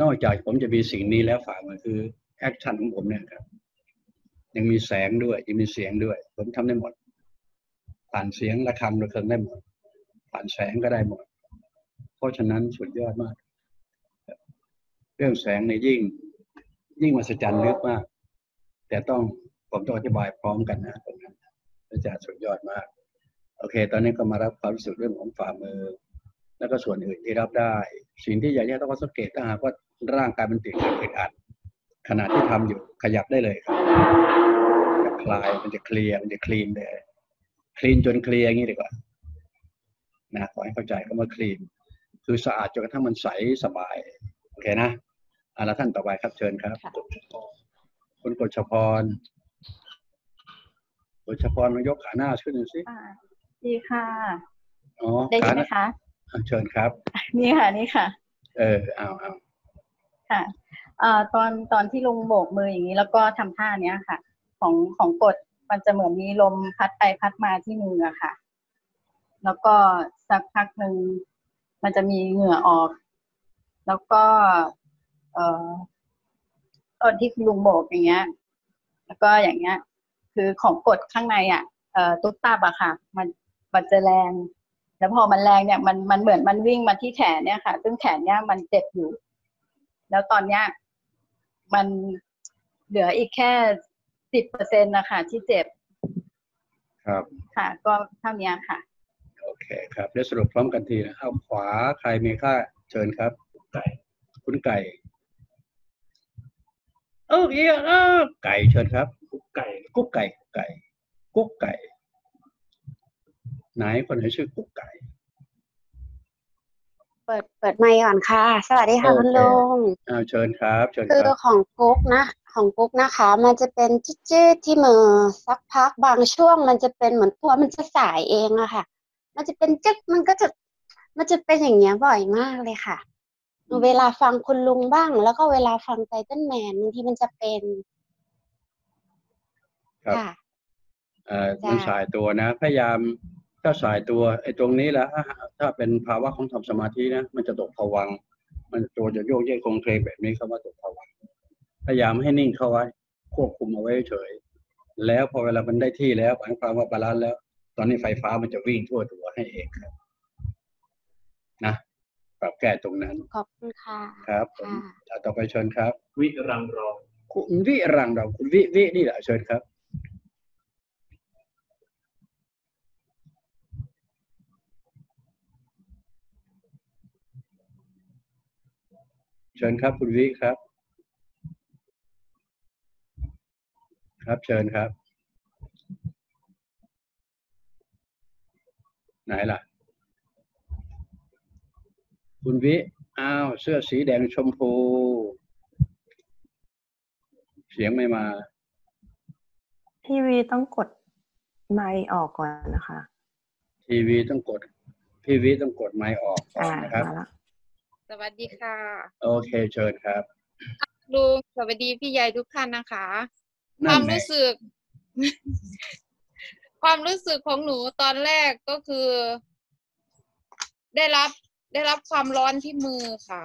Speaker 4: นอกจากผมจะมีสิ่งนี้แล้วฝากมาคือ action ของผมเนี่ยครับ ยังมีแสงด้วย ยังมีเสียงด้วย ผมทำได้หมด ผ่านเสียงระฆังระเคิงได้หมด ผ่านแสงก็ได้หมด เพราะฉะนั้นสุดยอดมาก เรื่องแสงในยยิ่ง ยิ่งมหัศจรรย์ลึกมาก แต่ต้องผมต้องอธิบายพร้อมกันนะตรงนั้นอาจารย์สุดยอดมาก โอเค ตอนนี้ก็มารับความรู้สึกเรื่องของฝ่ามือ แล้วก็ส่วนอื่นที่รับได้ สิ่งที่อยากจะต้องสังเกตถ้าหากว่าร่างกายมันติดขัดอึดอัดขณะที่ทำอยู่ขยับได้เลยครับจะคลายมันจะเคลียร์มันจะคลีนเลยคลีนจนเคลียร์อย่างนี้ดีกว่านะขอให้เข้าใจก็มาคลีน คือสะอาดจนกระทั่งมันใสสบายโอเคนะเอาละท่านต่อไปครับเชิญครับ คุณกฤษพรกฤษพรมายกขาหน้าขึ้นหน่อยสิ
Speaker 11: ค่ะดีค่ะ
Speaker 4: อ๋อ
Speaker 11: ได้ยินไหม
Speaker 4: ขา
Speaker 11: คะ
Speaker 4: อะ เชิญครับ
Speaker 11: นี่ค่ะ นี่ค่ะ
Speaker 4: เออเอาเอา
Speaker 11: ค่ะเอ่อตอนตอนที่ลุงโบกมืออย่างนี้ แล้วก็ทำท่าเนี้ยค่ะ ของของกดมันจะเหมือนมีลมพัดไปพัดมาที่มืออะค่ะ แล้วก็สักพักหนึ่งมันจะมีเหงื่อออก แล้วก็เอ่อตอนที่คุณลุงโบกอย่างเงี้ย แล้วก็อย่างเงี้ย คือของกดข้างในอะเอ่อตุ๊กตาบอะค่ะ มันมันจะแรง แล้วพอมันแรงเนี่ยมันมันเหมือนมันวิ่งมาที่แขนเนี่ยค่ะ ซึ่งแขนเนี่ยมันเจ็บอยู่ แล้วตอนเนี้ยมันเหลืออีกแค่สิบเปอร์เซ็นต์นะคะที่เจ็บ
Speaker 4: ครับ
Speaker 11: ค่ะ ก็เท่านี้ค่ะ
Speaker 4: โอเคครับเดี๋ยวสรุปพร้อมกันทีนะเอาขวาใครมีค่าเชิญครับ ไก่คุณไก่เออเอียเออไก่เชิญครับ กุ๊กไก่กุ๊กไก่ ไก่ กุ๊กไก่ ไหนคนไหนชื่อกุ๊กไก่
Speaker 12: เปิดเปิดไมค์ก่อนค่ะ สวัสดีค่ะ
Speaker 4: โอเค
Speaker 12: คุณลุง
Speaker 4: อ้าวเชิญครับเชิญ
Speaker 12: คื
Speaker 4: ค
Speaker 12: อ
Speaker 4: รับ
Speaker 12: ของกุ๊กนะ ของกุ๊กนะคะ มันจะเป็นจืดๆที่มือสักพักบางช่วง มันจะเป็นเหมือนตัวมันจะสายเองอะค่ะ มันจะเป็นจึ๊กมันก็จะ มันจะเป็นอย่างเงี้ยบ่อยมากเลยค่ะ เวลาฟังคุณลุงบ้าง แล้วก็เวลาฟังไตเติ้ลแมนบางทีมันจะเป็น
Speaker 4: ครับ
Speaker 12: ค่ะ
Speaker 4: เอ่อ
Speaker 12: จ้ะ
Speaker 4: มันสายตัวนะ พยายาม ถ้าสายตัวไอ้ตรงนี้แหละถ้าถ้าเป็นภาวะของทำสมาธินะมันจะตกผวังค์มันตัวจะโยกเยกโครงเคลงแบบนี้เขาว่าตกภวังค์พยายามให้นิ่งเข้าไว้ ควบคุมเอาไว้เฉย แล้วพอเวลามันได้ที่แล้วหมายความว่า balance แล้ว ตอนนี้ไฟฟ้ามันจะวิ่งทั่วตัวให้เองครับนะปรับแก้ตรงนั้น
Speaker 12: ขอบคุณค่ะ
Speaker 4: ครับผมอะต่อไปเชิญครับ
Speaker 7: วิรังรอง
Speaker 4: คุณวิรังเราคุณวิวินี่แหละเชิญครับ เชิญครับคุณวิครับ ครับเชิญครับ ไหนล่ะ คุณวิอ้าว เสื้อสีแดงชมพู เสียงไม่มา
Speaker 10: พี่วีต้องกดไมค์ออกก่อนนะคะ
Speaker 4: ทีวีต้องกดทีวีต้องกดไมค์ออกก่อน
Speaker 10: อ่า
Speaker 4: นะครับ
Speaker 10: มาละ
Speaker 13: ส วัสดีค่ะ
Speaker 4: โอเคเชิญครับ
Speaker 13: ลุงสวัสดีพี่ใหญ่ทุกท่านนะคะค
Speaker 4: นั่
Speaker 13: วานม
Speaker 4: แหละ
Speaker 13: รู้สึก ความรู้สึกของหนูตอนแรกก็คือ ได้รับได้รับความร้อนที่มือค่ะ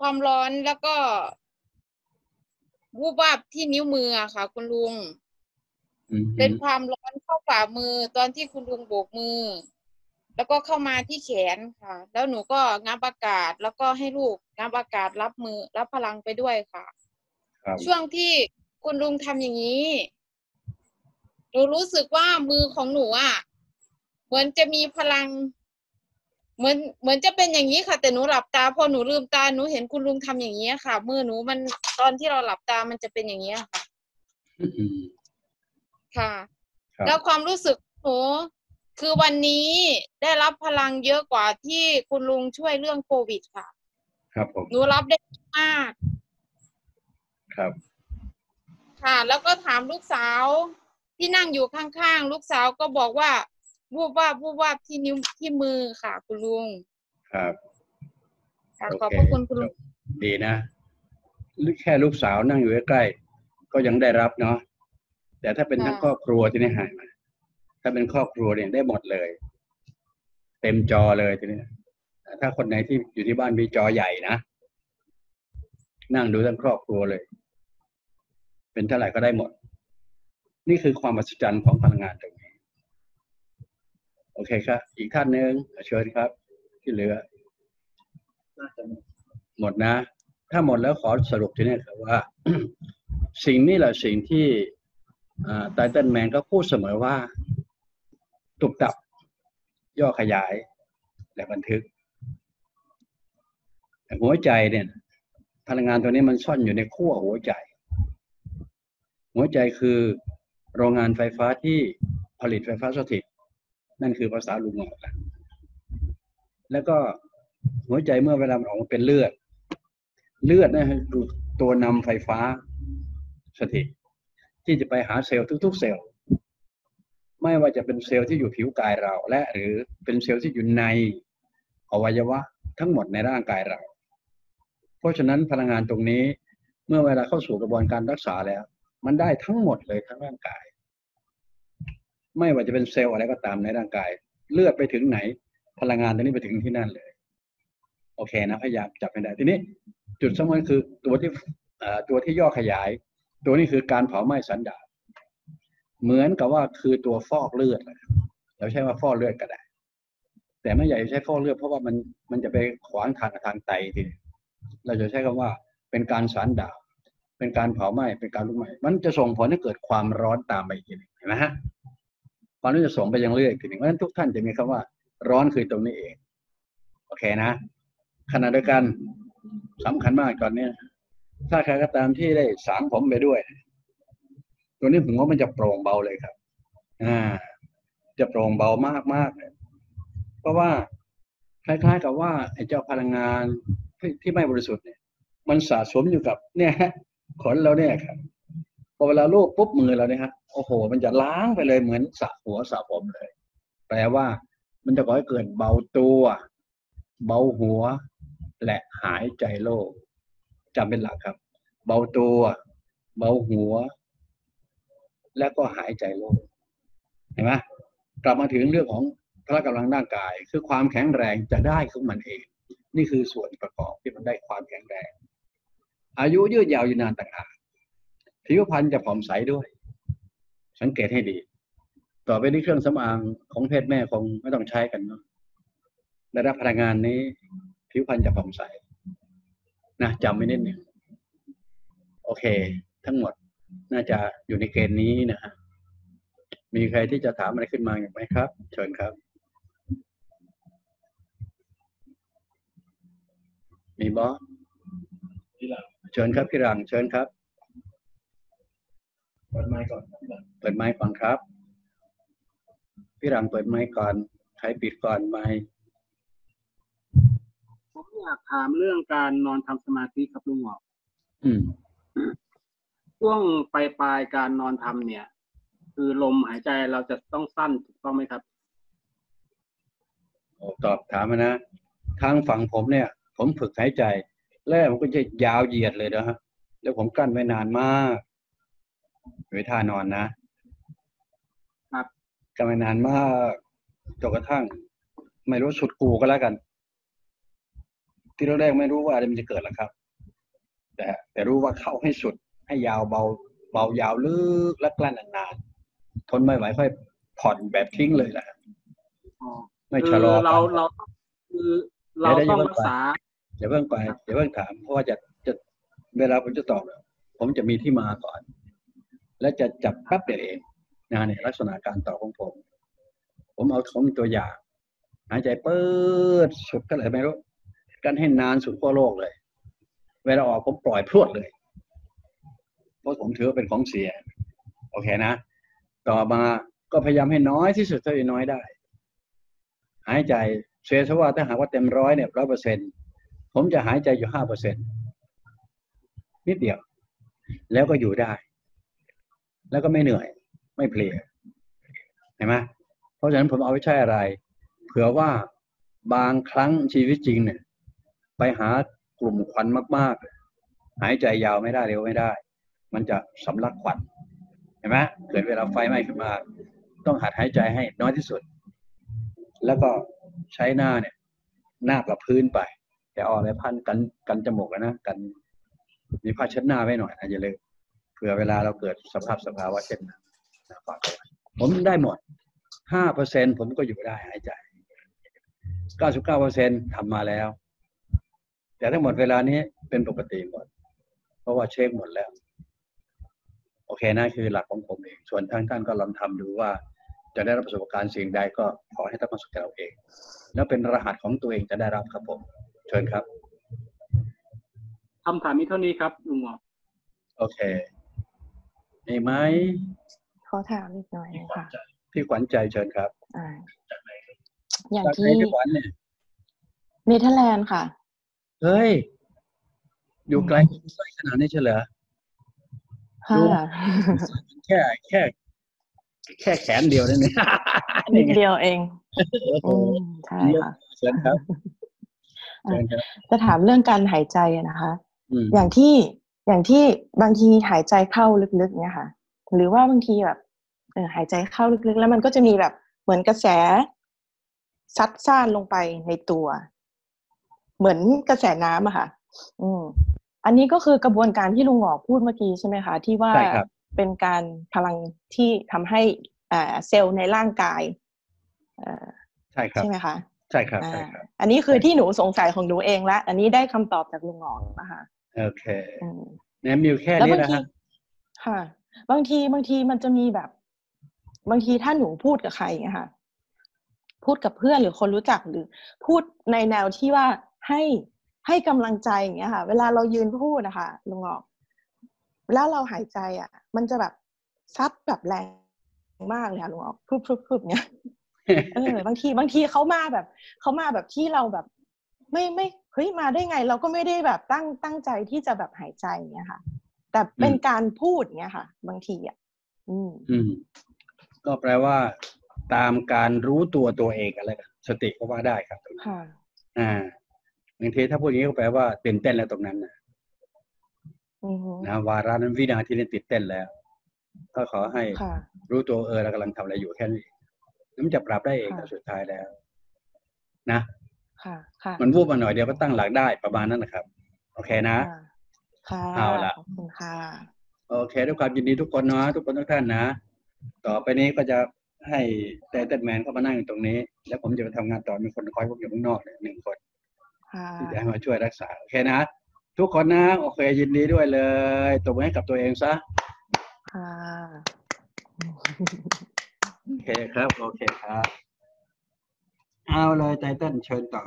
Speaker 13: ความร้อนแล้วก็ วูบวาบที่นิ้วมืออะค่ะ คุณลุง
Speaker 4: อืม
Speaker 13: เป็นความร้อนเข้าฝ่ามือตอนที่คุณลุงโบกมือ แล้วก็เข้ามาที่แขนค่ะ แล้วหนูก็งับอากาศ แล้วก็ให้ลูกงับอากาศรับมือรับพลังไปด้วยค่ะ
Speaker 4: ครับ
Speaker 13: ช่วงที่คุณลุงทำอย่างนี้หนูรู้สึกว่ามือของหนูอะเหมือนจะมีพลัง เหมือนเหมือนจะเป็นอย่างนี้ค่ะ แต่หนูหลับตาพอหนูลืมตาหนูเห็นคุณลุงทำอย่างนี้ค่ะ มือหนูมันตอนที่เราหลับตามันจะเป็นอย่างนี้ค่ะ
Speaker 4: อืม
Speaker 13: ค่ะ
Speaker 4: ครับ
Speaker 13: แล้วความรู้สึกหนู คือวันนี้ได้รับพลังเยอะกว่าที่คุณลุงช่วยเรื่องโควิดค่ะ
Speaker 4: ครับผม
Speaker 13: หนูรับได้มาก
Speaker 4: ครับ
Speaker 13: ค่ะ แล้วก็ถามลูกสาวที่นั่งอยู่ข้างๆ ลูกสาวก็บอกว่าวูบวาบวูบวาบที่นิ้วที่มือค่ะ คุณลุง
Speaker 4: ครับ
Speaker 13: ค่ะ
Speaker 4: โอ
Speaker 13: ขอบ
Speaker 4: เค
Speaker 13: พระคุณคุณลุง
Speaker 4: ดีนะแค่ลูกสาวนั่งอยู่ใกล้ๆก็ยังได้รับเนาะแต่ถ้าเป็นทั้งครอบครัวที่นี่หายมาถ้าเป็นครอบครัวเนี่ยได้หมดเลย เต็มจอเลยทีนี้ถ้าคนไหนที่อยู่ที่บ้านมีจอใหญ่นะนั่งดูทั้งครอบครัวเลย เป็นเท่าไหร่ก็ได้หมด นี่คือความมหัศจรรย์ของพลังงานตรงนี้ โอเคครับ อีกท่านหนึ่งเชิญครับ ที่เหลือ หมดนะ ถ้าหมดแล้วขอสรุปทีนี้ครับว่า สิ่งนี้แหละสิ่งที่ไตเติลแมนก็พูดเสมอว่า ตุบตับ ย่อขยายและบันทึกแต่หัวใจเนี่ย พลังงานตัวนี้มันซ่อนอยู่ในขั้วหัวใจ หัวใจคือโรงงานไฟฟ้าที่ผลิตไฟฟ้าสถิต นั่นคือภาษาลุงหมอกแล้วก็หัวใจเมื่อเวลามันออกมาเป็นเลือด เลือดนะคือตัวนำไฟฟ้าสถิต ที่จะไปหาเซลล์ทุก ๆ เซลล์ ไม่ว่าจะเป็นเซลล์ที่อยู่ผิวกายเรา และหรือเป็นเซลล์ที่อยู่ในอวัยวะทั้งหมดในร่างกายเรา เพราะฉะนั้นพลังงานตรงนี้เมื่อเวลาเข้าสู่กระบวนการรักษาแล้ว มันได้ทั้งหมดเลยทั้งร่างกาย ไม่ว่าจะเป็นเซลล์อะไรก็ตามในร่างกาย เลือดไปถึงไหน พลังงานตรงนี้ไปถึงที่นั่นเลย โอเคนะพยายามจับให้ได้ทีนี้ จุดสำคัญคือตัวที่ตัวที่ย่อขยาย ตัวนี้คือการเผาไหม้สันดาป เหมือนกับว่าคือตัวฟอกเลือดเราใช้ว่าฟอกเลือดก็ได้ แต่ไม่อยากจะใช้ฟอกเลือดเพราะว่ามันมันจะไปขวางทางทางไตทีเราจะใช้คำว่าเป็นการสันดาปเป็นการเผาไหม้เป็นการลุกไหม้มันจะส่งผลให้เกิดความร้อนตามไปอีกทีนึงเห็นไหมฮะความร้อนจะส่งไปยังเลือดอีกทีหนึงเพราะฉะนั้นทุกท่านจะมีคำว่า ร้อนคือตรงนี้เองโอเคนะขณะเดียวกันสำคัญมากตอนเนี้ยถ้าใครก็ตามที่ได้สางผมไปด้วย ตัวนี้ผมว่ามันจะโปร่งเบาเลยครับ อ่า จะโปร่งเบามากมากเลยเพราะว่าคล้าย ๆ กับว่าไอ้เจ้าพลังงานที่ที่ไม่บริสุทธิ์เนี่ย มันสะสมอยู่กับ เนี่ยฮะขนเราเนี่ยครับพอเวลาลูบปุ๊บมือเราเนี่ยฮะโอ้โห มันจะล้างไปเลยเหมือนสระหัวสระผมเลย แปลว่า มันจะก่อให้เกิดเบาตัว เบาหัว และหายใจโล่จำเป็นหลักครับ เบาตัว เบาหัว และก็หายใจโล่งเห็นไหมกลับมาถึงเรื่องของพละกำลังร่างกาย คือความแข็งแรงจะได้ของมันเอง นี่คือส่วนประกอบที่มันได้ความแข็งแรง อายุยืดยาวอยู่นานต่างหากผิวพรรณจะผ่องใสด้วย สังเกตให้ดี ต่อไปนี้เครื่องสำอางของเพศแม่คงไม่ต้องใช้กันเนาะได้รับพลังงานนี้ ผิวพรรณจะผ่องใสนะจำไว้นิดหนึ่งโอเค ทั้งหมด น่าจะอยู่ในเกณฑ์นี้นะฮะมีใครที่จะถามอะไรขึ้นมาอีกไหมครับ เชิญครับ มีบอสเชิญครับพี่รัง เชิญครับ
Speaker 7: เปิดไมค์ก่อน
Speaker 4: เปิดไมค์ก่อนครับ พี่รังเปิดไมค์ก่อน ใครปิดก่อนไมค์
Speaker 8: ผมอยากถามเรื่องการนอนทำสมาธิครับลุงหมอก
Speaker 4: อืม
Speaker 8: ช่วงปลายปลายๆการนอนทำเนี่ย คือลมหายใจเราจะต้องสั้นถูกต้องไหมครับ
Speaker 4: โอ้ตอบถามมานะทางฝั่งผมเนี่ย ผมฝึกหายใจแรกผมก็จะยาวเหยียดเลยนะฮะแล้วผมกั้นไว้นานมากไว้ท่านอนนะครับกั้นไว้นานมากจนกระทั่ง ไม่รู้สุดกูก็แล้วกัน ที่แรกๆไม่รู้ว่าอะไรมันจะเกิดหรอกครับ แต่แต่รู้ว่าเข้าให้สุด ให้ยาวเบาเบายาวลึกและกลั้นนานๆทนไม่ไหวค่อยผ่อนแบบทิ้งเลยแหละครับ
Speaker 8: อ๋อ
Speaker 4: ไม่ชะลอ
Speaker 8: คือเรา
Speaker 4: การ
Speaker 8: เราคือเรา
Speaker 4: ดี๋ยว
Speaker 8: ต้อง
Speaker 4: ดี๋ยว
Speaker 8: รักษา
Speaker 4: อย่าเพิ่งไปอย่าเพิ่งถามเพราะว่าจะจะเวลาผมจะตอบเนี่ยผมจะมีที่มาก่อน และจะจับแป๊บเดียวเองนะเนี่ยลักษณะการตอบของผม ผมเอาผมเป็นตัวอย่าง หายใจเปิดสุดเท่าไหร่ไม่รู้กันให้นานสุดขั้วโลกเลย เวลาออกผมปล่อยพรวดเลย เพราะผมถือว่าเป็นของเสีย โอเคนะ ต่อมาก็พยายามให้น้อยที่สุดเท่าที่น้อยได้ หายใจเชื่อว่าถ้าหากว่าเต็มร้อยเนี่ยร้อยเปอร์เซ็นผมจะหายใจอยู่ห้าเปอร์เซ็นนิดเดียว แล้วก็อยู่ได้ แล้วก็ไม่เหนื่อย ไม่เพลียเห็นไหมเพราะฉะนั้นผมเอาไว้ใช้อะไร เผื่อว่าบางครั้งชีวิตจริงเนี่ย ไปหากลุ่มควันมาก ๆ หายใจยาวไม่ได้เร็วไม่ได้ มันจะสำลักควันเห็นไหมเกิดเวลาไฟไหม้ขึ้นมา ต้องหัดหายใจให้น้อยที่สุด แล้วก็ใช้หน้าเนี่ย หน้ากับพื้นไปแต่เอาอะไรพันกันกันจมูกนะกัน มีผ้าเช็ดหน้าไว้หน่อยนะอย่าลืมเผื่อเวลาเราเกิดสภาพสภาวะเช่นนั้นนะฝากไว้ผมได้หมดห้าเปอร์เซ็นผมก็อยู่ได้หายใจเก้าสิบเก้าเปอร์เซ็นทำมาแล้ว แต่ทั้งหมดเวลานี้เป็นปกติหมด เพราะว่าเช็คหมดแล้ว โอเคนะคือหลักของผมเองส่วนท่านท่านก็ลองทำดูว่า จะได้รับประสบการณ์สิ่งใดก็ขอให้ท่านมาสุขเราเอง แล้วเป็นรหัสของตัวเองจะได้รับครับผม เชิญครับ
Speaker 8: คำถามนี้เท่านี้ครับลุงหมอก
Speaker 4: โอเคมีไหม
Speaker 10: ขอถามอีกหน่อยนึงค่ะ
Speaker 4: พี่ขวัญใจเชิญครับ
Speaker 10: อ่าอย่าง
Speaker 4: จากไหน
Speaker 10: ที่
Speaker 4: พี่ขวัญเนี่ย
Speaker 10: เนเธอร์แลนด์ค่ะ
Speaker 4: เฮ้ย อยู่ไกลใกล้ขนาดนี้เฉย เหรอ
Speaker 10: ค่ะ
Speaker 4: แค่แค่แค่แขนเดียวนั่นเอง
Speaker 10: นิดเดียวเอง
Speaker 4: โอ้โห
Speaker 10: อืมใช่ค่ะ
Speaker 4: เชิญครับเชิญครับ
Speaker 10: จะถามเรื่องการหายใจอะนะคะ
Speaker 4: อืม
Speaker 10: อย่างที่อย่างที่บางทีหายใจเข้าลึกๆเนี่ยค่ะ หรือว่าบางทีแบบเออหายใจเข้าลึกๆ แล้วมันก็จะมีแบบเหมือนกระแสซัดซ่านลงไปในตัว เหมือนกระแสน้ำอะค่ะ อืม อันนี้ก็คือกระบวนการที่ลุงหงอกพูดเมื่อกี้ใช่ไหมคะ ที่ว่า
Speaker 4: ใช่ครับ
Speaker 10: เป็นการพลังที่ทำให้อ่าเซลล์ในร่างกายเอ่อ
Speaker 4: ใช่ครับ
Speaker 10: ใช่ไหมคะ
Speaker 4: ใช่ครับ
Speaker 10: อ่า
Speaker 4: ใช่ครับ
Speaker 10: อันนี้คือที่หนูสงสัยของหนูเองละอันนี้ได้คำตอบจากลุงหงอกนะคะ
Speaker 4: โอเค
Speaker 10: อืม
Speaker 4: เนี่ยมีอยู่แค่
Speaker 10: แล้ว
Speaker 4: นี้
Speaker 10: บาง
Speaker 4: นะ
Speaker 10: ที
Speaker 4: ฮะ
Speaker 10: ค่ะ บางทีบางทีมันจะมีแบบ บางทีถ้าหนูพูดกับใครอย่างเงี้ยค่ะ พูดกับเพื่อนหรือคนรู้จักหรือ พูดในแนวที่ว่าให้ ให้กำลังใจอย่างเงี้ยค่ะ เวลาเรายืนพูดนะคะลุงหงอกเวลาเราหายใจอะ มันจะแบบซัดแบบแรงมากเลยค่ะลุงหงอกพรุบพรุบพรุบเนี้ยเออบางทีบางทีเขามาแบบเขามาแบบที่เราแบบ ไม่ไม่เฮ้ยมาได้ไง เราก็ไม่ได้แบบตั้งตั้งใจที่จะแบบหายใจอย่างเงี้ยค่ะ แต่เป็นการพูดอย่างเงี้ยค่ะ บางทีอะอืม
Speaker 4: อืม ก็แปลว่า ตามการรู้ตัวตัวเองอะไรกันสติก็ว่าได้ครับ
Speaker 10: ค่ะ
Speaker 4: อ่า บางทีถ้าพูดอย่างนี้ก็แปลว่าตื่นเต้นแล้วตรงนั้นนะ
Speaker 10: อือฮึ
Speaker 4: นะวาระนั้นวินาทีนั้นติดเต้นแล้ว ก็ขอให้
Speaker 10: ค่ะ
Speaker 4: รู้ตัวเออเรากำลังทำอะไรอยู่แค่นี้แล้วมันจะปรับได้เอง
Speaker 10: ค่ะ
Speaker 4: สุดท้ายแล้ว นะ
Speaker 10: ค่ะค่ะ
Speaker 4: มันวูบมาหน่อยเดียวก็ตั้งหลักได้ประมาณนั้นนะครับ โอเคนะ
Speaker 10: ค่ะ
Speaker 4: เอาละ
Speaker 10: ขอบคุณค่ะ
Speaker 4: โอเคด้วยความยินดีทุกคนนะทุกคนทุกท่านนะ ต่อไปนี้ก็จะให้เตเต้นแมนเข้ามานั่งอยู่ตรงนี้ แล้วผมจะไปทำงานต่อมีคนคอยผมอยู่ข้างนอกเนี่ยหนึ่งคน
Speaker 10: ค่ะ
Speaker 4: ที่จะให้มาช่วยรักษาโอเคนะ ทุกคนนะ โอเค ยินดีด้วยเลยตบมือให้กับตัวเองซะ
Speaker 10: ค่ะ
Speaker 4: โอเคครับ โอเคครับ เอาเลยไตเติ้ลเชิญต่อ